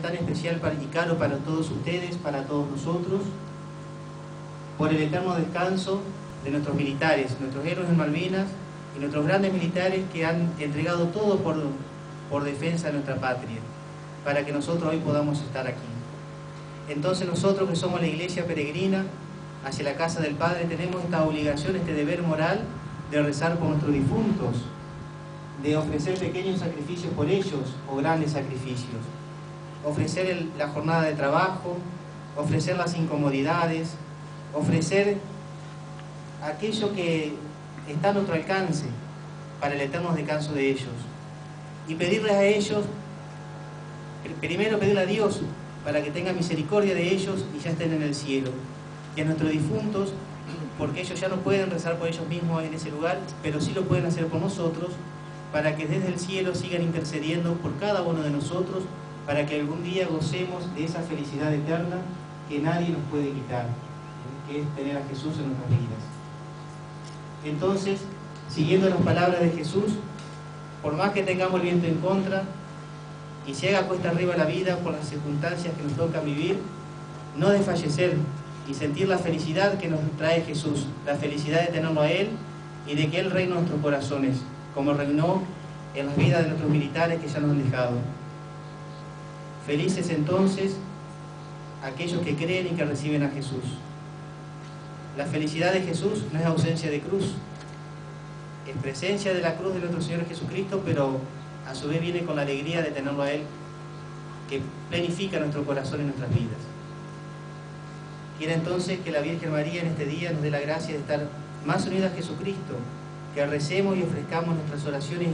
tan especial y caro para todos ustedes, para todos nosotros, por el eterno descanso de nuestros militares, nuestros héroes en Malvinas y nuestros grandes militares que han entregado todo por, por defensa de nuestra patria, para que nosotros hoy podamos estar aquí. Entonces nosotros que somos la iglesia peregrina hacia la casa del Padre tenemos esta obligación, este deber moral de rezar por nuestros difuntos, de ofrecer pequeños sacrificios por ellos o grandes sacrificios, ofrecer la jornada de trabajo, ofrecer las incomodidades, ofrecer aquello que está a nuestro alcance para el eterno descanso de ellos. Y pedirles a ellos, pr- primero pedirle a Dios para que tenga misericordia de ellos y ya estén en el cielo, y a nuestros difuntos, porque ellos ya no pueden rezar por ellos mismos en ese lugar, pero sí lo pueden hacer por nosotros, para que desde el cielo sigan intercediendo por cada uno de nosotros, para que algún día gocemos de esa felicidad eterna que nadie nos puede quitar, que es tener a Jesús en nuestras vidas. Entonces, siguiendo las palabras de Jesús, por más que tengamos el viento en contra y se haga cuesta arriba la vida por las circunstancias que nos toca vivir, no desfallecer y sentir la felicidad que nos trae Jesús, la felicidad de tenerlo a Él y de que Él reine en nuestros corazones, como reinó en las vidas de nuestros militares que ya nos han dejado. Felices entonces aquellos que creen y que reciben a Jesús. La felicidad de Jesús no es ausencia de cruz, es presencia de la cruz de nuestro Señor Jesucristo, pero a su vez viene con la alegría de tenerlo a Él, que planifica nuestro corazón y nuestras vidas. Quiera entonces que la Virgen María en este día nos dé la gracia de estar más unidas a Jesucristo, que recemos y ofrezcamos nuestras oraciones